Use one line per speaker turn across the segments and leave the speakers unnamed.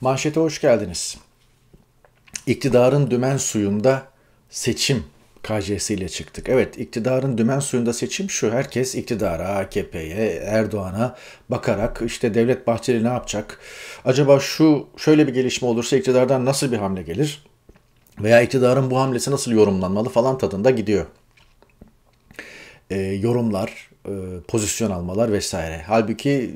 Manşete hoş geldiniz. İktidarın dümen suyunda seçim KCS çıktık. Evet iktidarın dümen suyunda seçim şu. Herkes iktidara, AKP'ye, Erdoğan'a bakarak işte Devlet Bahçeli ne yapacak? Acaba şu şöyle bir gelişme olursa iktidardan nasıl bir hamle gelir? Veya iktidarın bu hamlesi nasıl yorumlanmalı falan tadında gidiyor. E, yorumlar, e, pozisyon almalar vesaire. Halbuki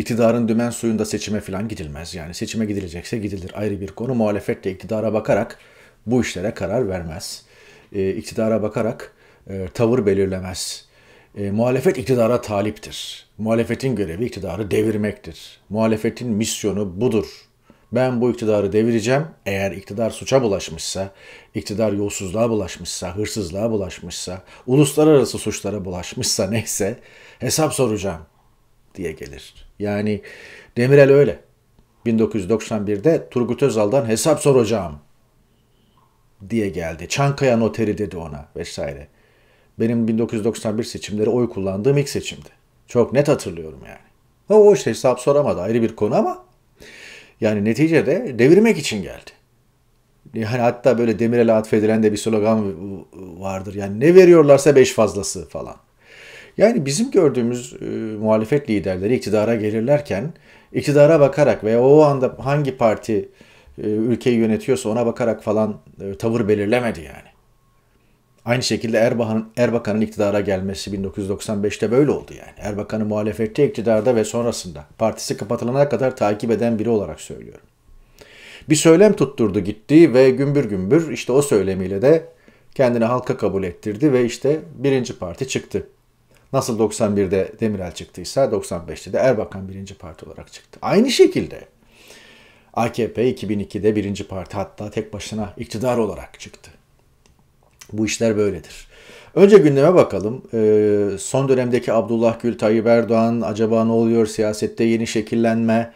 iktidarın dümen suyunda seçime falan gidilmez. Yani seçime gidilecekse gidilir ayrı bir konu. Muhalefet de iktidara bakarak bu işlere karar vermez. E, iktidara bakarak e, tavır belirlemez. E, muhalefet iktidara taliptir. Muhalefetin görevi iktidarı devirmektir. Muhalefetin misyonu budur. Ben bu iktidarı devireceğim. Eğer iktidar suça bulaşmışsa, iktidar yolsuzluğa bulaşmışsa, hırsızlığa bulaşmışsa, uluslararası suçlara bulaşmışsa neyse hesap soracağım diye gelir. Yani Demirel öyle. 1991'de Turgut Özal'dan hesap soracağım diye geldi. Çankaya noteri dedi ona vesaire. Benim 1991 seçimleri oy kullandığım ilk seçimdi. Çok net hatırlıyorum yani. O işte hesap soramadı ayrı bir konu ama yani neticede devirmek için geldi. Yani hatta böyle Demirel'e atfedilen de bir slogan vardır. Yani ne veriyorlarsa beş fazlası falan. Yani bizim gördüğümüz e, muhalefet liderleri iktidara gelirlerken iktidara bakarak veya o anda hangi parti e, ülkeyi yönetiyorsa ona bakarak falan e, tavır belirlemedi yani. Aynı şekilde Erbakan'ın Erbakan'ın iktidara gelmesi 1995'te böyle oldu yani. Erbakan'ı muhalefette, iktidarda ve sonrasında partisi kapatılana kadar takip eden biri olarak söylüyorum. Bir söylem tutturdu gitti ve gümbür gümbür işte o söylemiyle de kendini halka kabul ettirdi ve işte birinci parti çıktı. Nasıl 91'de Demirel çıktıysa 95'te de Erbakan birinci parti olarak çıktı. Aynı şekilde AKP 2002'de birinci parti hatta tek başına iktidar olarak çıktı. Bu işler böyledir. Önce gündeme bakalım. Ee, son dönemdeki Abdullah Gül, Tayyip Erdoğan, acaba ne oluyor siyasette yeni şekillenme,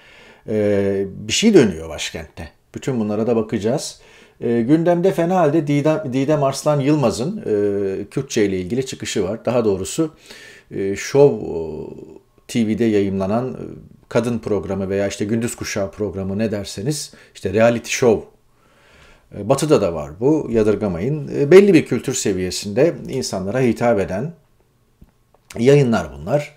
ee, bir şey dönüyor başkentte. Bütün bunlara da bakacağız. Ee, gündemde fena halde Didem, Didem Arslan Yılmaz'ın e, Kürtçe ile ilgili çıkışı var. Daha doğrusu e, Show TV'de yayınlanan e, kadın programı veya işte gündüz kuşağı programı ne derseniz işte reality show e, Batı'da da var bu yadırgamayın. E, belli bir kültür seviyesinde insanlara hitap eden yayınlar bunlar.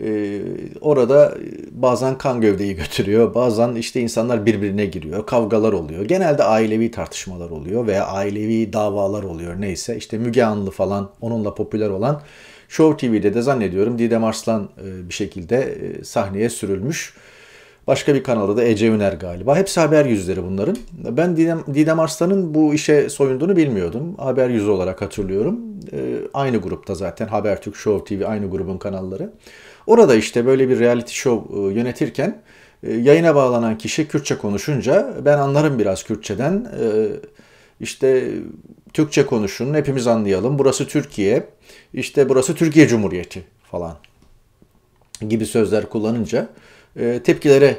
E, orada bazen kan gövdeyi götürüyor, bazen işte insanlar birbirine giriyor, kavgalar oluyor. Genelde ailevi tartışmalar oluyor veya ailevi davalar oluyor neyse. İşte Müge Anlı falan onunla popüler olan Show TV'de de zannediyorum Didem Arslan bir şekilde sahneye sürülmüş. Başka bir kanalda da Ece Üner galiba. Hepsi haber yüzleri bunların. Ben Didem, Didem Arslan'ın bu işe soyunduğunu bilmiyordum. Haber yüzü olarak hatırlıyorum. Ee, aynı grupta zaten Habertürk, Show TV aynı grubun kanalları. Orada işte böyle bir reality show e, yönetirken e, yayına bağlanan kişi Kürtçe konuşunca ben anlarım biraz Kürtçeden. E, işte Türkçe konuşun, hepimiz anlayalım. Burası Türkiye, işte burası Türkiye Cumhuriyeti falan gibi sözler kullanınca tepkilere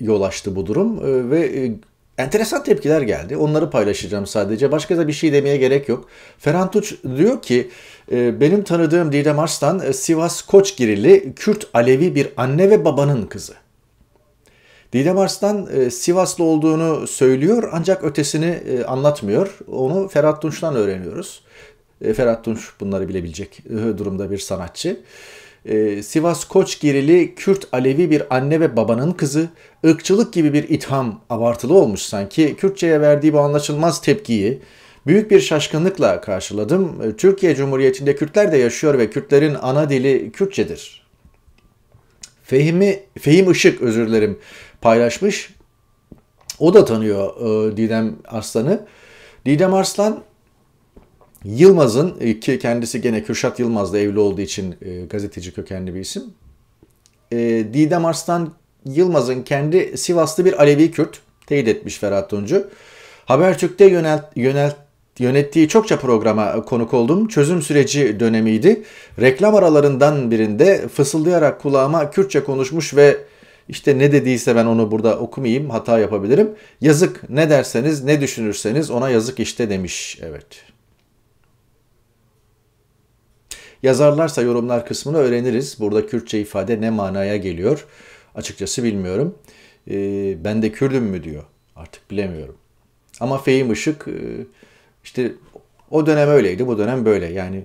yol açtı bu durum ve enteresan tepkiler geldi. Onları paylaşacağım sadece. Başka da bir şey demeye gerek yok. Ferhan Tuç diyor ki e, benim tanıdığım Didem Arslan e, Sivas Koçgirili Kürt Alevi bir anne ve babanın kızı. Didem Arslan e, Sivaslı olduğunu söylüyor ancak ötesini anlatmıyor. Onu Ferhat Tunç'tan öğreniyoruz. Ferhat Tunç bunları bilebilecek durumda bir sanatçı. Ee, Sivas Koçgirili Kürt Alevi bir anne ve babanın kızı, ırkçılık gibi bir itham abartılı olmuş sanki. Kürtçe'ye verdiği bu anlaşılmaz tepkiyi büyük bir şaşkınlıkla karşıladım. Ee, Türkiye Cumhuriyeti'nde Kürtler de yaşıyor ve Kürtlerin ana dili Kürtçedir. Fehmi, Fehim Işık özür dilerim paylaşmış. O da tanıyor e, Didem Arslan'ı. Didem Arslan Yılmaz'ın e, ki kendisi gene Kürşat Yılmaz'la evli olduğu için e, gazeteci kökenli bir isim. E, Didem Arslan Yılmaz'ın kendi Sivaslı bir Alevi Kürt teyit etmiş Ferhat Tuncu. Habertürk'te yönelt, yönelt, yönettiği çokça programa konuk oldum. Çözüm süreci dönemiydi. Reklam aralarından birinde fısıldayarak kulağıma Kürtçe konuşmuş ve işte ne dediyse ben onu burada okumayayım hata yapabilirim. Yazık ne derseniz ne düşünürseniz ona yazık işte demiş. Evet. Yazarlarsa yorumlar kısmını öğreniriz. Burada Kürtçe ifade ne manaya geliyor? Açıkçası bilmiyorum. e, ben de Kürdüm mü diyor. Artık bilemiyorum. Ama Fehim Işık e, işte o dönem öyleydi, bu dönem böyle. Yani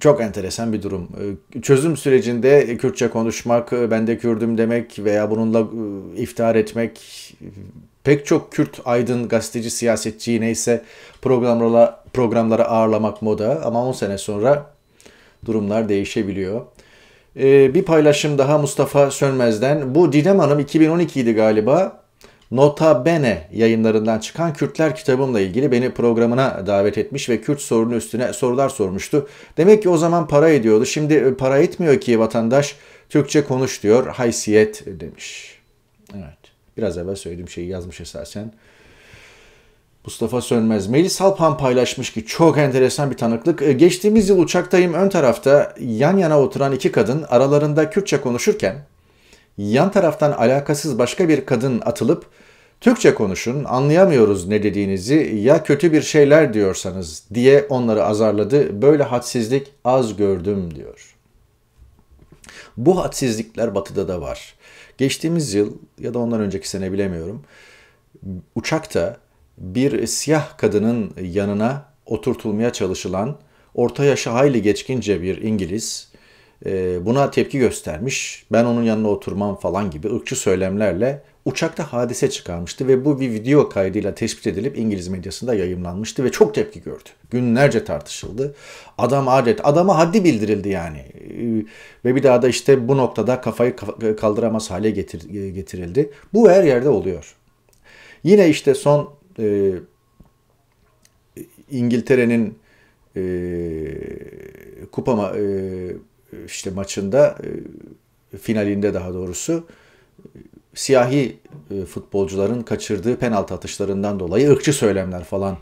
çok enteresan bir durum. E, çözüm sürecinde Kürtçe konuşmak, e, ben de Kürdüm demek veya bununla e, iftihar etmek pek çok Kürt aydın, gazeteci, siyasetçi neyse programlara, programlara ağırlamak moda ama 10 sene sonra durumlar değişebiliyor. Ee, bir paylaşım daha Mustafa Sönmez'den. Bu Didem Hanım 2012 idi galiba. Nota Bene yayınlarından çıkan Kürtler kitabımla ilgili beni programına davet etmiş ve Kürt sorunu üstüne sorular sormuştu. Demek ki o zaman para ediyordu. Şimdi e, para etmiyor ki vatandaş Türkçe konuş diyor. Haysiyet demiş. Evet. Biraz evvel söylediğim şeyi yazmış esasen. Mustafa Sönmez. Melis Halpan paylaşmış ki çok enteresan bir tanıklık. E, geçtiğimiz yıl uçaktayım ön tarafta yan yana oturan iki kadın aralarında Kürtçe konuşurken yan taraftan alakasız başka bir kadın atılıp Türkçe konuşun anlayamıyoruz ne dediğinizi ya kötü bir şeyler diyorsanız diye onları azarladı. Böyle hadsizlik az gördüm diyor. Bu hadsizlikler batıda da var. Geçtiğimiz yıl ya da ondan önceki sene bilemiyorum. Uçakta bir siyah kadının yanına oturtulmaya çalışılan orta yaşı hayli geçkince bir İngiliz e, buna tepki göstermiş. Ben onun yanına oturmam falan gibi ırkçı söylemlerle uçakta hadise çıkarmıştı ve bu bir video kaydıyla tespit edilip İngiliz medyasında yayımlanmıştı ve çok tepki gördü. Günlerce tartışıldı. Adam adet, adama haddi bildirildi yani. E, ve bir daha da işte bu noktada kafayı kaldıramaz hale getir, getirildi. Bu her yerde oluyor. Yine işte son e, İngiltere'nin e, kupa e, işte maçında e, finalinde daha doğrusu siyahi e, futbolcuların kaçırdığı penaltı atışlarından dolayı ırkçı söylemler falan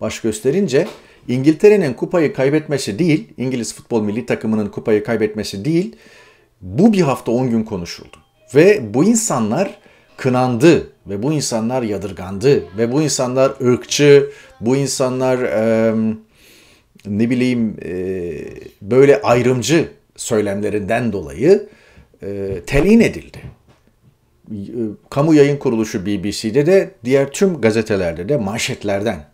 baş gösterince İngiltere'nin kupayı kaybetmesi değil, İngiliz futbol milli takımının kupayı kaybetmesi değil, bu bir hafta 10 gün konuşuldu. Ve bu insanlar kınandı ve bu insanlar yadırgandı ve bu insanlar ırkçı, bu insanlar e, ne bileyim e, böyle ayrımcı söylemlerinden dolayı e, telin edildi. Kamu yayın kuruluşu BBC'de de diğer tüm gazetelerde de manşetlerden.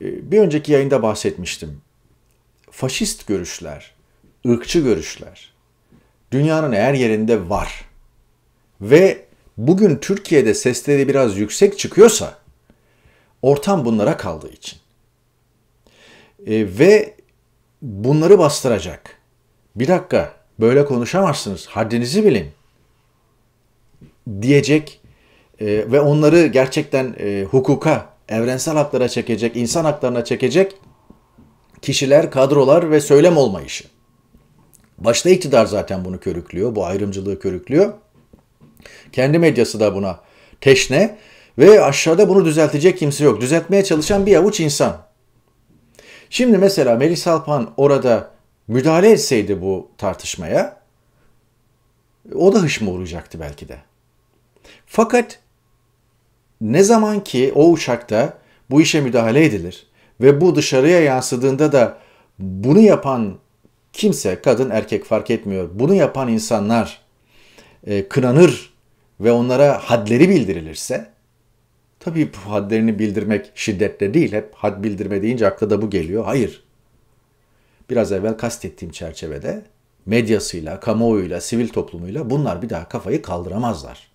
Bir önceki yayında bahsetmiştim. Faşist görüşler, ırkçı görüşler dünyanın her yerinde var. Ve bugün Türkiye'de sesleri biraz yüksek çıkıyorsa ortam bunlara kaldığı için. E, ve bunları bastıracak. Bir dakika böyle konuşamazsınız haddinizi bilin diyecek e, ve onları gerçekten e, hukuka, evrensel haklara çekecek, insan haklarına çekecek kişiler, kadrolar ve söylem olmayışı. Başta iktidar zaten bunu körüklüyor, bu ayrımcılığı körüklüyor. Kendi medyası da buna teşne ve aşağıda bunu düzeltecek kimse yok. Düzeltmeye çalışan bir avuç insan. Şimdi mesela Melis Alpan orada müdahale etseydi bu tartışmaya o da hışma uğrayacaktı belki de. Fakat ne zaman ki o uçakta bu işe müdahale edilir ve bu dışarıya yansıdığında da bunu yapan kimse, kadın erkek fark etmiyor, bunu yapan insanlar e, kınanır ve onlara hadleri bildirilirse, tabii bu hadlerini bildirmek şiddetle değil, hep had bildirme deyince akla da bu geliyor. Hayır. Biraz evvel kastettiğim çerçevede medyasıyla, kamuoyuyla, sivil toplumuyla bunlar bir daha kafayı kaldıramazlar.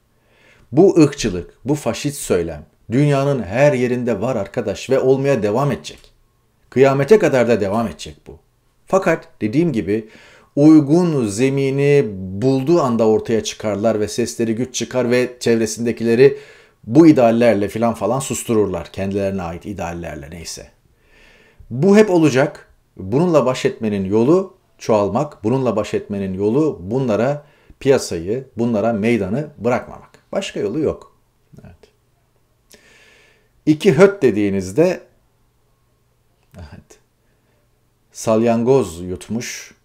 Bu ırkçılık, bu faşist söylem dünyanın her yerinde var arkadaş ve olmaya devam edecek. Kıyamete kadar da devam edecek bu. Fakat dediğim gibi uygun zemini bulduğu anda ortaya çıkarlar ve sesleri güç çıkar ve çevresindekileri bu ideallerle filan falan sustururlar. Kendilerine ait ideallerle neyse. Bu hep olacak. Bununla baş etmenin yolu çoğalmak. Bununla baş etmenin yolu bunlara piyasayı, bunlara meydanı bırakmamak. Başka yolu yok. Evet. İki höt dediğinizde evet, salyangoz yutmuş,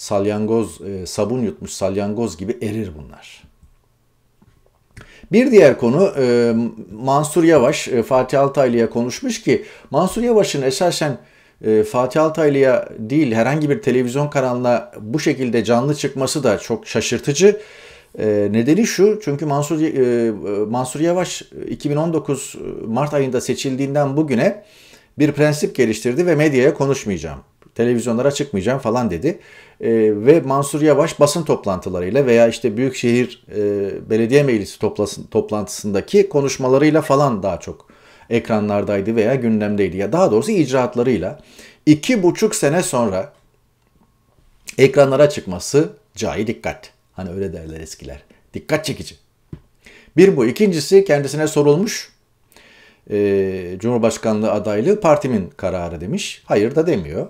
salyangoz, e, sabun yutmuş salyangoz gibi erir bunlar. Bir diğer konu e, Mansur Yavaş, e, Fatih Altaylı'ya konuşmuş ki Mansur Yavaş'ın esasen e, Fatih Altaylı'ya değil herhangi bir televizyon kanalına bu şekilde canlı çıkması da çok şaşırtıcı. E, nedeni şu çünkü Mansur, e, Mansur Yavaş 2019 Mart ayında seçildiğinden bugüne bir prensip geliştirdi ve medyaya konuşmayacağım. Televizyonlara çıkmayacağım falan dedi. E, ve Mansur Yavaş basın toplantılarıyla veya işte Büyükşehir e, Belediye Meclisi toplasın, toplantısındaki konuşmalarıyla falan daha çok ekranlardaydı veya gündemdeydi. Ya daha doğrusu icraatlarıyla iki buçuk sene sonra ekranlara çıkması cai dikkat. Hani öyle derler eskiler. Dikkat çekici. Bir bu. İkincisi kendisine sorulmuş. E, Cumhurbaşkanlığı adaylığı partimin kararı demiş. Hayır da demiyor.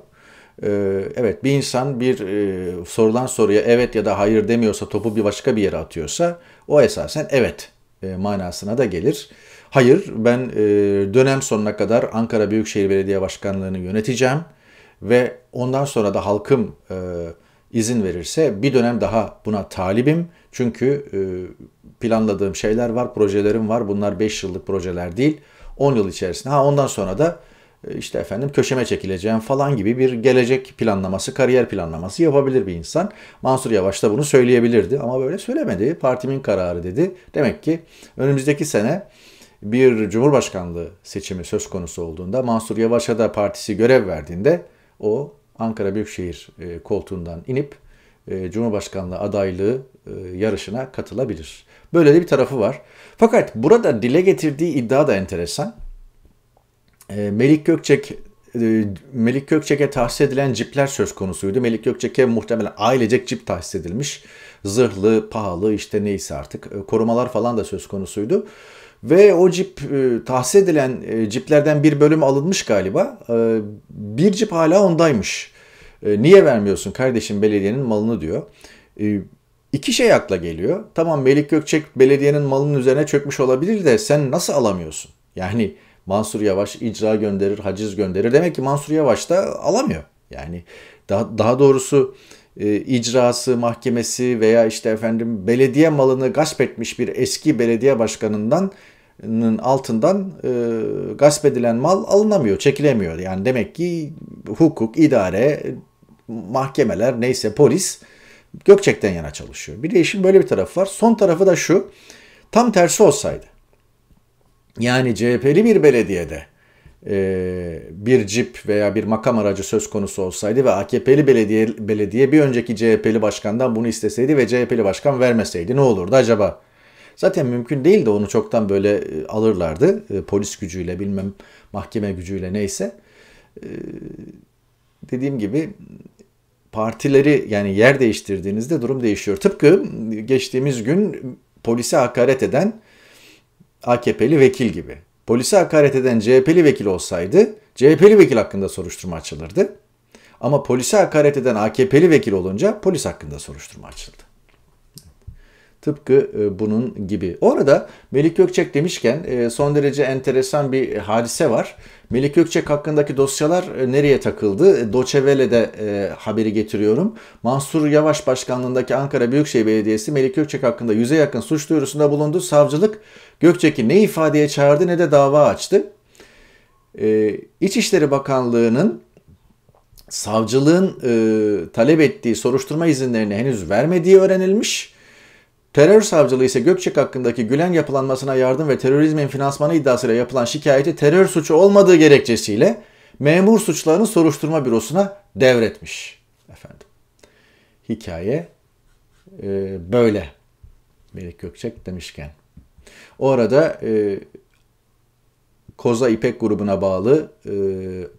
E, evet bir insan bir e, sorulan soruya evet ya da hayır demiyorsa topu bir başka bir yere atıyorsa o esasen evet e, manasına da gelir. Hayır ben e, dönem sonuna kadar Ankara Büyükşehir Belediye Başkanlığı'nı yöneteceğim ve ondan sonra da halkım izin verirse bir dönem daha buna talibim. Çünkü planladığım şeyler var, projelerim var. Bunlar 5 yıllık projeler değil. 10 yıl içerisinde. Ha ondan sonra da işte efendim köşeme çekileceğim falan gibi bir gelecek planlaması, kariyer planlaması yapabilir bir insan. Mansur Yavaş da bunu söyleyebilirdi ama böyle söylemedi. Partimin kararı dedi. Demek ki önümüzdeki sene bir cumhurbaşkanlığı seçimi söz konusu olduğunda Mansur Yavaş'a da partisi görev verdiğinde o Ankara Büyükşehir e, koltuğundan inip e, Cumhurbaşkanlığı adaylığı e, yarışına katılabilir. Böyle de bir tarafı var. Fakat burada dile getirdiği iddia da enteresan. Melik Gökçek Melik Gökçek'e tahsis edilen cipler söz konusuydu. Melik Gökçek'e muhtemelen ailecek cip tahsis edilmiş. Zırhlı, pahalı işte neyse artık korumalar falan da söz konusuydu. Ve o cip e, tahsis edilen e, ciplerden bir bölüm alınmış galiba. E, bir cip hala ondaymış. E, niye vermiyorsun kardeşim belediyenin malını diyor. E, iki şey akla geliyor. Tamam Melik Gökçek belediyenin malının üzerine çökmüş olabilir de sen nasıl alamıyorsun? Yani Mansur Yavaş icra gönderir, haciz gönderir. Demek ki Mansur Yavaş da alamıyor. Yani daha, daha doğrusu e, icrası, mahkemesi veya işte efendim belediye malını gasp etmiş bir eski belediye başkanından altından e, gasp edilen mal alınamıyor, çekilemiyor. Yani demek ki hukuk, idare, mahkemeler neyse polis Gökçek'ten yana çalışıyor. Bir de işin böyle bir tarafı var. Son tarafı da şu. Tam tersi olsaydı. Yani CHP'li bir belediyede e, bir cip veya bir makam aracı söz konusu olsaydı ve AKP'li belediye, belediye bir önceki CHP'li başkandan bunu isteseydi ve CHP'li başkan vermeseydi ne olurdu acaba? Zaten mümkün değil de onu çoktan böyle e, alırlardı. E, polis gücüyle bilmem mahkeme gücüyle neyse. Dediğim gibi partileri yani yer değiştirdiğinizde durum değişiyor. Tıpkı geçtiğimiz gün polise hakaret eden AKP'li vekil gibi. Polise hakaret eden CHP'li vekil olsaydı CHP'li vekil hakkında soruşturma açılırdı. Ama polise hakaret eden AKP'li vekil olunca polis hakkında soruşturma açıldı. Tıpkı e, bunun gibi. Orada Melik Gökçek demişken e, son derece enteresan bir hadise var. Melik Gökçek hakkındaki dosyalar e, nereye takıldı? Doçevele'de haberi getiriyorum. Mansur Yavaş başkanlığındaki Ankara Büyükşehir Belediyesi Melik Gökçek hakkında yüze yakın suç duyurusunda bulundu. Savcılık Gökçek'i ne ifadeye çağırdı ne de dava açtı. İçişleri Bakanlığı'nın savcılığın talep ettiği soruşturma izinlerini henüz vermediği öğrenilmiş. Terör savcılığı ise Gökçek hakkındaki Gülen yapılanmasına yardım ve terörizmin finansmanı iddiasıyla yapılan şikayeti terör suçu olmadığı gerekçesiyle memur suçlarının soruşturma bürosuna devretmiş. Efendim. Hikaye e, böyle. Melik Gökçek demişken. O arada e, Koza İpek grubuna bağlı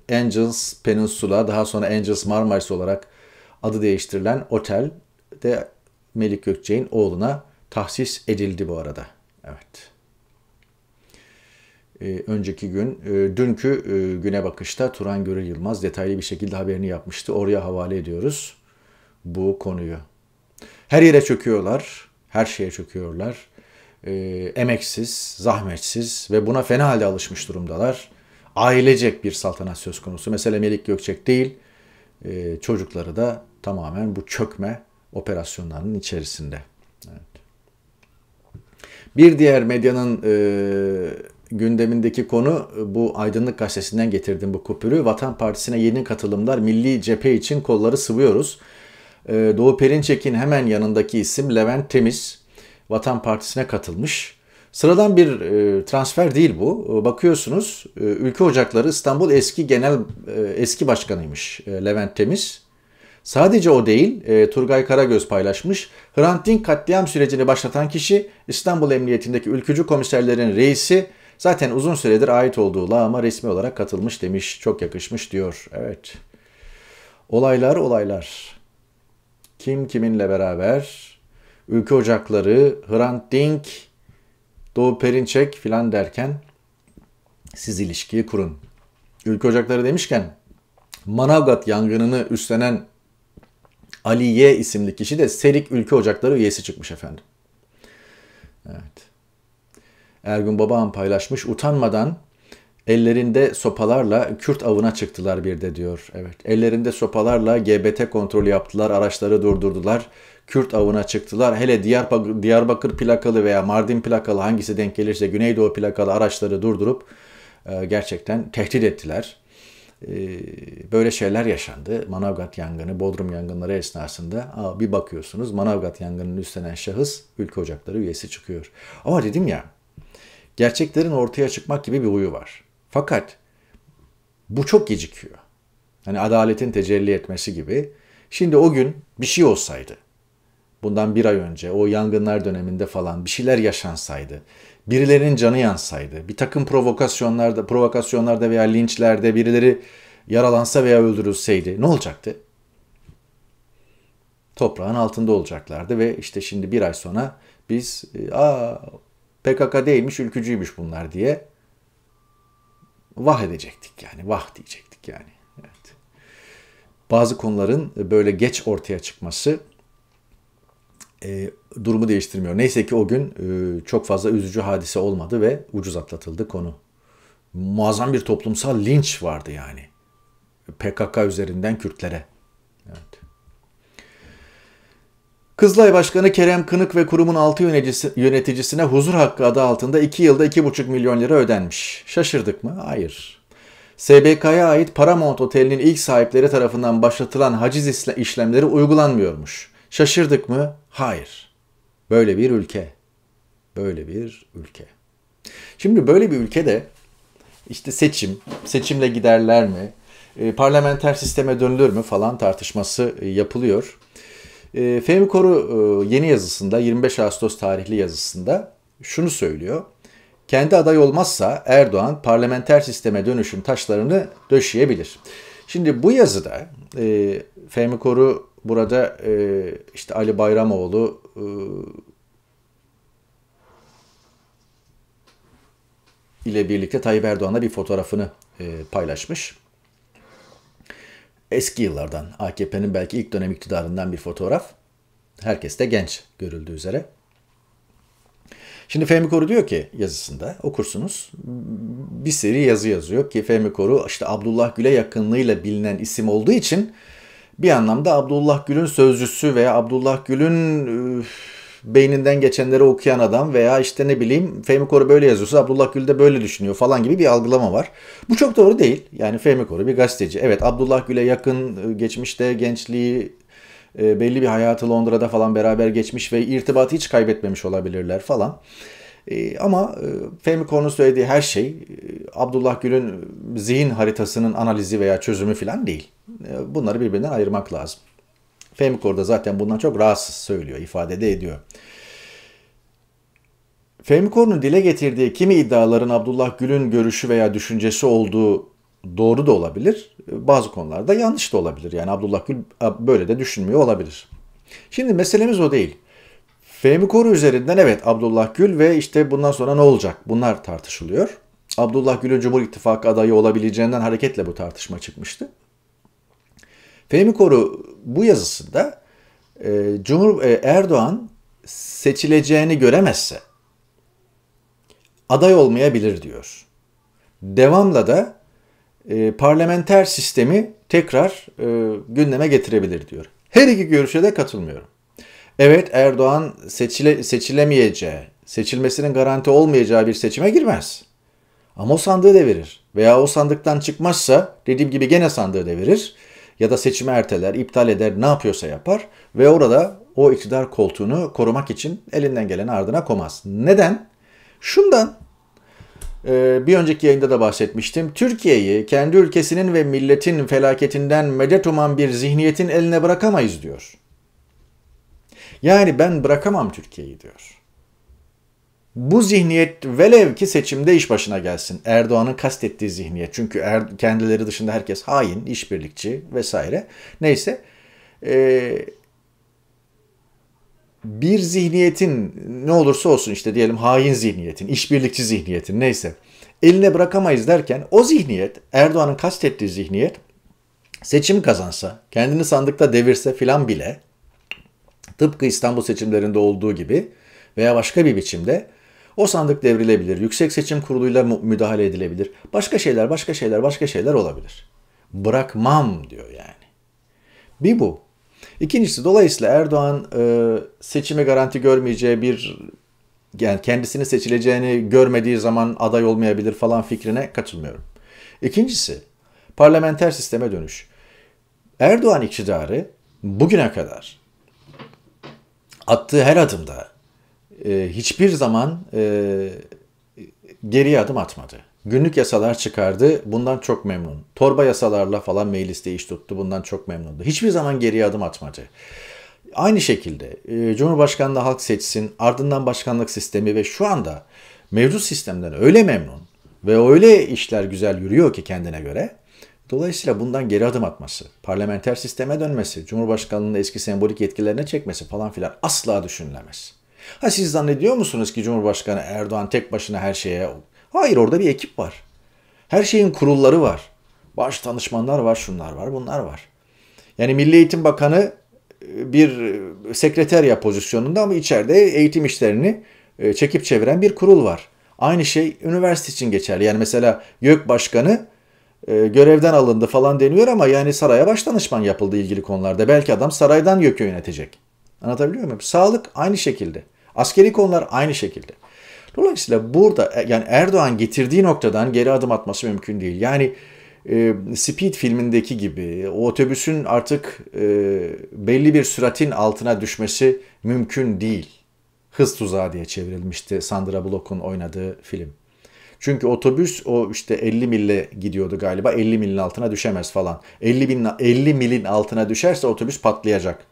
e, Angels Peninsula daha sonra Angels Marmaris olarak adı değiştirilen otel de Melik Gökçek'in oğluna tahsis edildi bu arada. Evet. Ee, önceki gün, e, dünkü e, güne bakışta Turan Görül Yılmaz detaylı bir şekilde haberini yapmıştı. Oraya havale ediyoruz bu konuyu. Her yere çöküyorlar, her şeye çöküyorlar. E, emeksiz, zahmetsiz ve buna fena halde alışmış durumdalar. Ailecek bir saltanat söz konusu. Mesela Melik Gökçek değil, e, çocukları da tamamen bu çökme operasyonlarının içerisinde. Evet. Bir diğer medyanın e, gündemindeki konu bu Aydınlık Gazetesi'nden getirdim bu kupürü. Vatan Partisi'ne yeni katılımlar milli cephe için kolları sıvıyoruz. E, Doğu Perinçek'in hemen yanındaki isim Levent Temiz. Vatan Partisi'ne katılmış. Sıradan bir e, transfer değil bu. E, bakıyorsunuz e, Ülke Ocakları İstanbul eski genel e, eski başkanıymış e, Levent Temiz. Sadece o değil, e, Turgay Karagöz paylaşmış. Hrant Dink katliam sürecini başlatan kişi İstanbul Emniyetindeki ülkücü komiserlerin reisi zaten uzun süredir ait olduğu lağıma resmi olarak katılmış demiş. Çok yakışmış diyor. Evet. Olaylar olaylar. Kim kiminle beraber? Ülke Ocakları, Hrant Dink, Doğu Perinçek filan derken siz ilişkiyi kurun. Ülke Ocakları demişken Manavgat yangınını üstlenen Ali Y isimli kişi de Serik Ülke Ocakları üyesi çıkmış efendim. Evet. Ergun Babaan paylaşmış. Utanmadan ellerinde sopalarla Kürt avına çıktılar bir de diyor. Evet. Ellerinde sopalarla GBT kontrolü yaptılar. Araçları durdurdular. Kürt avına çıktılar. Hele Diyarbakır, Diyarbakır plakalı veya Mardin plakalı hangisi denk gelirse Güneydoğu plakalı araçları durdurup e, gerçekten tehdit ettiler. E, böyle şeyler yaşandı. Manavgat yangını, Bodrum yangınları esnasında aa, bir bakıyorsunuz Manavgat yangınının üstlenen şahıs Ülke Ocakları üyesi çıkıyor. Ama dedim ya gerçeklerin ortaya çıkmak gibi bir huyu var. Fakat bu çok gecikiyor. Hani adaletin tecelli etmesi gibi. Şimdi o gün bir şey olsaydı, bundan bir ay önce o yangınlar döneminde falan bir şeyler yaşansaydı, birilerinin canı yansaydı, bir takım provokasyonlarda, provokasyonlarda veya linçlerde birileri yaralansa veya öldürülseydi ne olacaktı? Toprağın altında olacaklardı ve işte şimdi bir ay sonra biz aa PKK değilmiş, ülkücüymüş bunlar diye vah edecektik yani, vah diyecektik yani. Evet. Bazı konuların böyle geç ortaya çıkması e, durumu değiştirmiyor. Neyse ki o gün e, çok fazla üzücü hadise olmadı ve ucuz atlatıldı konu. Muazzam bir toplumsal linç vardı yani. PKK üzerinden Kürtlere. Evet. Kızılay Başkanı Kerem Kınık ve kurumun altı yöneticisine huzur hakkı adı altında 2 yılda 2,5 milyon lira ödenmiş. Şaşırdık mı? Hayır. SBK'ya ait Paramount Oteli'nin ilk sahipleri tarafından başlatılan haciz işlemleri uygulanmıyormuş. Şaşırdık mı? Hayır. Böyle bir ülke. Böyle bir ülke. Şimdi böyle bir ülkede işte seçim, seçimle giderler mi, e, parlamenter sisteme dönülür mü falan tartışması e, yapılıyor. E, Fehmi Koru yeni yazısında 25 Ağustos tarihli yazısında şunu söylüyor. Kendi aday olmazsa Erdoğan parlamenter sisteme dönüşüm taşlarını döşeyebilir. Şimdi bu yazıda e, Fehmi Koru burada e, işte Ali Bayramoğlu e, ile birlikte Tayyip Erdoğan'la bir fotoğrafını e, paylaşmış. Eski yıllardan AKP'nin belki ilk dönem iktidarından bir fotoğraf. Herkes de genç görüldüğü üzere. Şimdi Fehmi Koru diyor ki yazısında okursunuz bir seri yazı yazıyor ki Fehmi Koru işte Abdullah Gül'e yakınlığıyla bilinen isim olduğu için bir anlamda Abdullah Gül'ün sözcüsü veya Abdullah Gül'ün beyninden geçenleri okuyan adam veya işte ne bileyim Fehmi Koru böyle yazıyorsa Abdullah Gül de böyle düşünüyor falan gibi bir algılama var. Bu çok doğru değil. Yani Fehmi Koru bir gazeteci. Evet Abdullah Gül'e yakın e, geçmişte gençliği e, belli bir hayatı Londra'da falan beraber geçmiş ve irtibatı hiç kaybetmemiş olabilirler falan. E, ama e, Fehmi söylediği her şey e, Abdullah Gül'ün zihin haritasının analizi veya çözümü falan değil. E, bunları birbirinden ayırmak lazım. Fehmi da zaten bundan çok rahatsız söylüyor, ifade de ediyor. Fehmi Koru'nun dile getirdiği kimi iddiaların Abdullah Gül'ün görüşü veya düşüncesi olduğu doğru da olabilir. Bazı konularda yanlış da olabilir. Yani Abdullah Gül böyle de düşünmüyor olabilir. Şimdi meselemiz o değil. Fehmi Koru üzerinden evet Abdullah Gül ve işte bundan sonra ne olacak bunlar tartışılıyor. Abdullah Gül'ün Cumhur İttifakı adayı olabileceğinden hareketle bu tartışma çıkmıştı. Fehmi Koru bu yazısında e, Cumhur e, Erdoğan seçileceğini göremezse aday olmayabilir diyor. Devamla da e, parlamenter sistemi tekrar e, gündeme getirebilir diyor. Her iki görüşe de katılmıyorum. Evet Erdoğan seçile, seçilemeyeceği, seçilmesinin garanti olmayacağı bir seçime girmez. Ama o sandığı devirir. Veya o sandıktan çıkmazsa dediğim gibi gene sandığı devirir. ya da seçimi erteler, iptal eder, ne yapıyorsa yapar ve orada o iktidar koltuğunu korumak için elinden gelen ardına komaz. Neden? Şundan ee, bir önceki yayında da bahsetmiştim. Türkiye'yi kendi ülkesinin ve milletin felaketinden medet uman bir zihniyetin eline bırakamayız diyor. Yani ben bırakamam Türkiye'yi diyor. Bu zihniyet velev ki seçimde iş başına gelsin. Erdoğan'ın kastettiği zihniyet. Çünkü er, kendileri dışında herkes hain, işbirlikçi vesaire. Neyse. Ee, bir zihniyetin ne olursa olsun işte diyelim hain zihniyetin, işbirlikçi zihniyetin neyse eline bırakamayız derken o zihniyet Erdoğan'ın kastettiği zihniyet seçim kazansa, kendini sandıkta devirse filan bile tıpkı İstanbul seçimlerinde olduğu gibi veya başka bir biçimde o sandık devrilebilir. Yüksek Seçim Kurulu'yla müdahale edilebilir. Başka şeyler, başka şeyler, başka şeyler olabilir. Bırakmam diyor yani. Bir bu. İkincisi dolayısıyla Erdoğan e, seçime garanti görmeyeceği bir yani kendisini seçileceğini görmediği zaman aday olmayabilir falan fikrine katılmıyorum. İkincisi parlamenter sisteme dönüş. Erdoğan iktidarı bugüne kadar attığı her adımda e, hiçbir zaman e, geriye adım atmadı. Günlük yasalar çıkardı. Bundan çok memnun. Torba yasalarla falan mecliste iş tuttu. Bundan çok memnundu. Hiçbir zaman geriye adım atmadı. Aynı şekilde e, Cumhurbaşkanlığı halk seçsin, ardından başkanlık sistemi ve şu anda mevcut sistemden öyle memnun ve öyle işler güzel yürüyor ki kendine göre. Dolayısıyla bundan geri adım atması, parlamenter sisteme dönmesi, Cumhurbaşkanlığının eski sembolik yetkilerine çekmesi falan filan asla düşünülemez. Ha siz zannediyor musunuz ki Cumhurbaşkanı Erdoğan tek başına her şeye Hayır orada bir ekip var. Her şeyin kurulları var. Baş danışmanlar var, şunlar var, bunlar var. Yani Milli Eğitim Bakanı e, bir e, sekreterya pozisyonunda ama içeride eğitim işlerini e, çekip çeviren bir kurul var. Aynı şey üniversite için geçerli. Yani mesela YÖK Başkanı görevden alındı falan deniyor ama yani saraya baş danışman yapıldı ilgili konularda. Belki adam saraydan YÖK'ü yönetecek. Anlatabiliyor muyum? Sağlık aynı şekilde. Askeri konular aynı şekilde. Dolayısıyla burada e, yani Erdoğan getirdiği noktadan geri adım atması mümkün değil. Yani e, Speed filmindeki gibi o otobüsün artık e, belli bir süratin altına düşmesi mümkün değil. Hız tuzağı diye çevrilmişti Sandra Bullock'un oynadığı film. Çünkü otobüs o işte 50 mille gidiyordu galiba. 50 milin altına düşemez falan. 50 bin 50 milin altına düşerse otobüs patlayacak.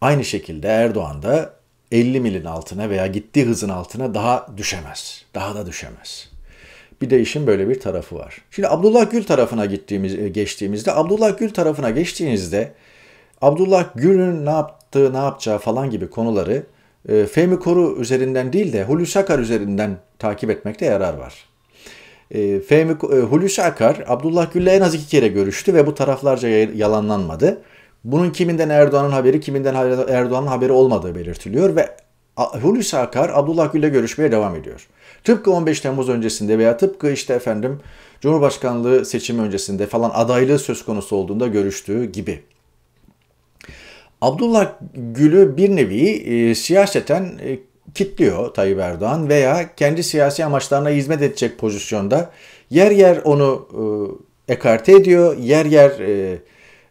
Aynı şekilde Erdoğan da 50 milin altına veya gittiği hızın altına daha düşemez. Daha da düşemez. Bir de işin böyle bir tarafı var. Şimdi Abdullah Gül tarafına gittiğimiz e, geçtiğimizde Abdullah Gül tarafına geçtiğinizde Abdullah Gül'ün ne yaptığı, ne yapacağı falan gibi konuları e, Fehmi Koru üzerinden değil de Hulusi Akar üzerinden takip etmekte yarar var. E, Fehmi, e, Hulusi Akar Abdullah Gül'le en az iki kere görüştü ve bu taraflarca yalanlanmadı. Bunun kiminden Erdoğan'ın haberi, kiminden Erdoğan'ın haberi olmadığı belirtiliyor ve Hulusi Akar Abdullah Gül'le görüşmeye devam ediyor. Tıpkı 15 Temmuz öncesinde veya tıpkı işte efendim Cumhurbaşkanlığı seçimi öncesinde falan adaylığı söz konusu olduğunda görüştüğü gibi. Abdullah Gül'ü bir nevi e, siyaseten e, kitliyor Tayyip Erdoğan veya kendi siyasi amaçlarına hizmet edecek pozisyonda yer yer onu e, ekarte ediyor, yer yer e,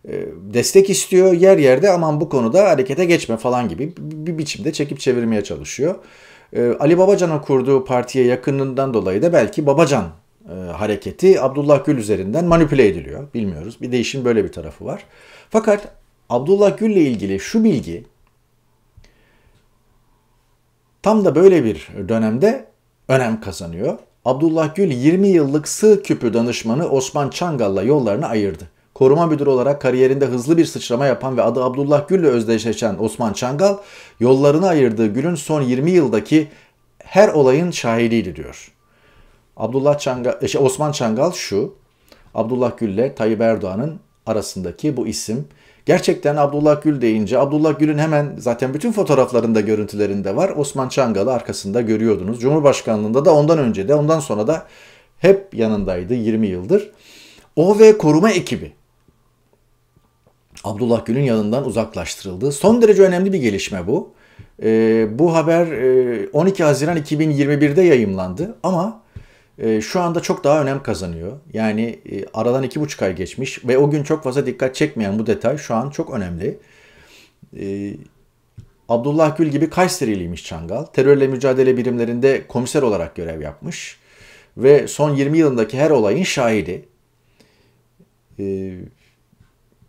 e, destek istiyor. Yer yerde aman bu konuda harekete geçme falan gibi bir biçimde çekip çevirmeye çalışıyor. E, Ali Babacan'ın kurduğu partiye yakınlığından dolayı da belki Babacan e, hareketi Abdullah Gül üzerinden manipüle ediliyor. Bilmiyoruz. Bir değişim böyle bir tarafı var. Fakat Abdullah Gül ile ilgili şu bilgi tam da böyle bir dönemde önem kazanıyor. Abdullah Gül 20 yıllık sığ küpü danışmanı Osman Çangal'la yollarını ayırdı koruma müdürü olarak kariyerinde hızlı bir sıçrama yapan ve adı Abdullah Gül ile özdeşleşen Osman Çangal, yollarını ayırdığı Gül'ün son 20 yıldaki her olayın şahidiydi diyor. Abdullah Çangal, şey Osman Çangal şu, Abdullah Gül ile Tayyip Erdoğan'ın arasındaki bu isim. Gerçekten Abdullah Gül deyince Abdullah Gül'ün hemen zaten bütün fotoğraflarında görüntülerinde var. Osman Çangal'ı arkasında görüyordunuz. Cumhurbaşkanlığında da ondan önce de ondan sonra da hep yanındaydı 20 yıldır. O ve koruma ekibi Abdullah Gül'ün yanından uzaklaştırıldı. Son derece önemli bir gelişme bu. E, bu haber e, 12 Haziran 2021'de yayımlandı ama e, şu anda çok daha önem kazanıyor. Yani e, aradan iki buçuk ay geçmiş ve o gün çok fazla dikkat çekmeyen bu detay şu an çok önemli. E, Abdullah Gül gibi Kayseriliymiş Çangal. Terörle mücadele birimlerinde komiser olarak görev yapmış. Ve son 20 yılındaki her olayın şahidi. Ee,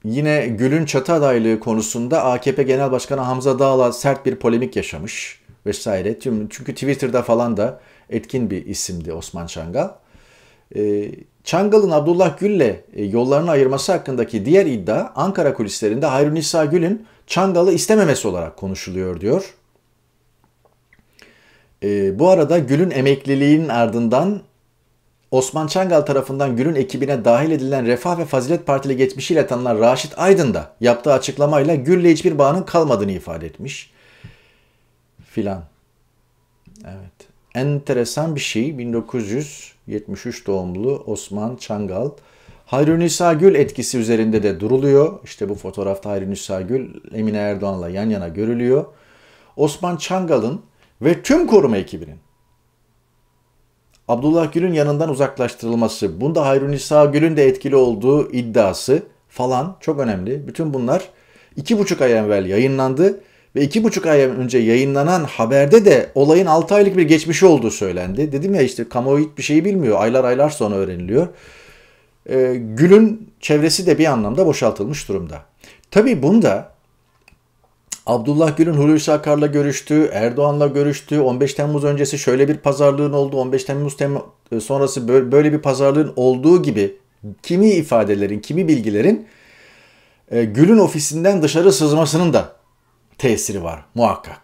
yine Gül'ün çatı adaylığı konusunda AKP Genel Başkanı Hamza Dağ'la sert bir polemik yaşamış vesaire. Tüm, çünkü Twitter'da falan da etkin bir isimdi Osman Çangal. Ee, Çangal'ın Abdullah Gül'le e, yollarını ayırması hakkındaki diğer iddia Ankara kulislerinde Hayrunisa Gül'ün Çangal'ı istememesi olarak konuşuluyor diyor. Ee, bu arada Gül'ün emekliliğinin ardından Osman Çangal tarafından Gül'ün ekibine dahil edilen Refah ve Fazilet Partili geçmişiyle tanınan Raşit Aydın da yaptığı açıklamayla Gül'le hiçbir bağının kalmadığını ifade etmiş. Filan. Evet. Enteresan bir şey 1973 doğumlu Osman Çangal. Hayrunisa Gül etkisi üzerinde de duruluyor. İşte bu fotoğrafta Hayrunisa Gül Emine Erdoğan'la yan yana görülüyor. Osman Çangal'ın ve tüm koruma ekibinin Abdullah Gül'ün yanından uzaklaştırılması, bunda Hayrunisa Gül'ün de etkili olduğu iddiası falan çok önemli. Bütün bunlar iki buçuk ay evvel yayınlandı ve iki buçuk ay önce yayınlanan haberde de olayın 6 aylık bir geçmişi olduğu söylendi. Dedim ya işte kamuoyu hiçbir şeyi bilmiyor. Aylar aylar sonra öğreniliyor. Ee, Gül'ün çevresi de bir anlamda boşaltılmış durumda. Tabii bunda Abdullah Gül'ün Hulusi Akar'la görüştü, Erdoğan'la görüştü. 15 Temmuz öncesi şöyle bir pazarlığın oldu, 15 Temmuz tem- sonrası böyle bir pazarlığın olduğu gibi kimi ifadelerin, kimi bilgilerin e, Gül'ün ofisinden dışarı sızmasının da tesiri var muhakkak.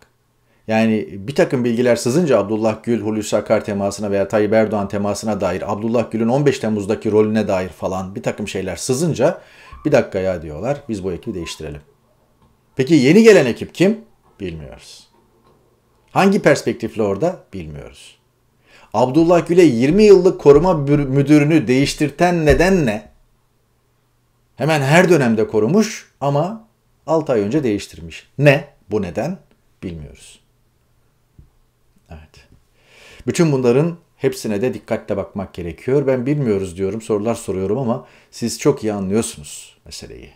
Yani bir takım bilgiler sızınca Abdullah Gül, Hulusi Akar temasına veya Tayyip Erdoğan temasına dair, Abdullah Gül'ün 15 Temmuz'daki rolüne dair falan bir takım şeyler sızınca bir dakika ya diyorlar biz bu ekibi değiştirelim. Peki yeni gelen ekip kim? Bilmiyoruz. Hangi perspektifle orada? Bilmiyoruz. Abdullah Gül'e 20 yıllık koruma müdürünü değiştirten neden ne? Hemen her dönemde korumuş ama 6 ay önce değiştirmiş. Ne? Bu neden? Bilmiyoruz. Evet. Bütün bunların hepsine de dikkatle bakmak gerekiyor. Ben bilmiyoruz diyorum, sorular soruyorum ama siz çok iyi anlıyorsunuz meseleyi.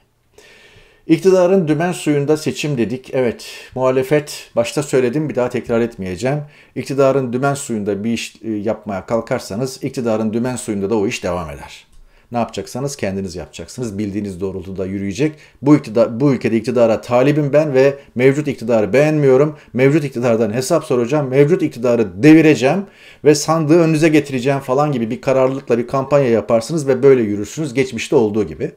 İktidarın dümen suyunda seçim dedik. Evet, muhalefet başta söyledim bir daha tekrar etmeyeceğim. İktidarın dümen suyunda bir iş e, yapmaya kalkarsanız iktidarın dümen suyunda da o iş devam eder. Ne yapacaksanız kendiniz yapacaksınız. Bildiğiniz doğrultuda yürüyecek. Bu, iktidar, bu ülkede iktidara talibim ben ve mevcut iktidarı beğenmiyorum. Mevcut iktidardan hesap soracağım. Mevcut iktidarı devireceğim ve sandığı önünüze getireceğim falan gibi bir kararlılıkla bir kampanya yaparsınız ve böyle yürürsünüz. Geçmişte olduğu gibi.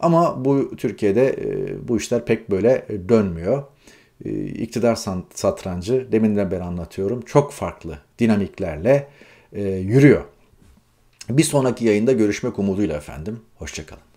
Ama bu Türkiye'de e, bu işler pek böyle dönmüyor. E, iktidar satrancı deminden beri anlatıyorum çok farklı dinamiklerle e, yürüyor. Bir sonraki yayında görüşmek umuduyla efendim. Hoşçakalın.